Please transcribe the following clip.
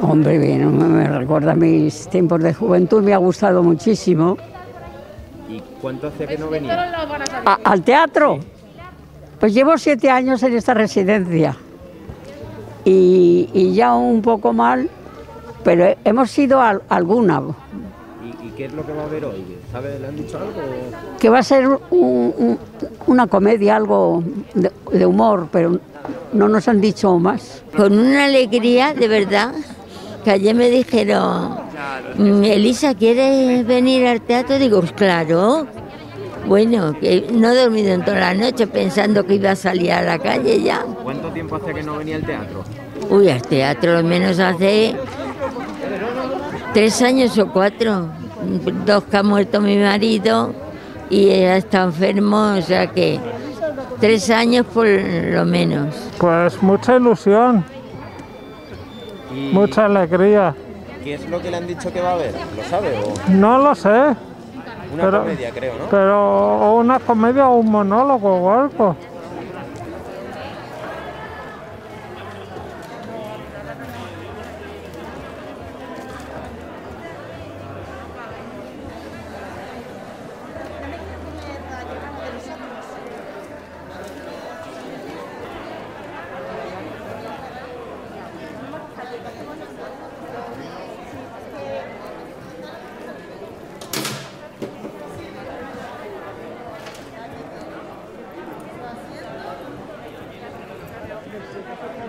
Hombre, bien, me recuerda mis tiempos de juventud, me ha gustado muchísimo. ¿Y cuánto hacía que no venía? A- ¿Al teatro? Pues llevo siete años en esta residencia y, y ya un poco mal, pero hemos ido a alguna, ¿Y, y qué es lo que va a ver hoy? ¿Sabe, le han dicho algo? que va a ser un- un- una comedia, algo de, de humor, pero no nos han dicho más. con una alegría, de verdad, que ayer me dijeron, "Mm, Elisa, ¿quieres venir al teatro? Digo, "Pues claro. Bueno, que no he dormido en toda la noche pensando que iba a salir a la calle ya. ¿Cuánto tiempo hace que no venía al teatro? Uy, al teatro lo menos hace tres años o cuatro. Dos que ha muerto mi marido y ella está enfermo, o sea que tres años por lo menos. Pues mucha ilusión, ¿Y mucha alegría. qué es lo que le han dicho que va a ver? ¿Lo sabe? ¿O No lo sé, una Pero- comedia, creo, no? pero una comedia o un monólogo o algo. Gracias.